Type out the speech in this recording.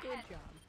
Good job.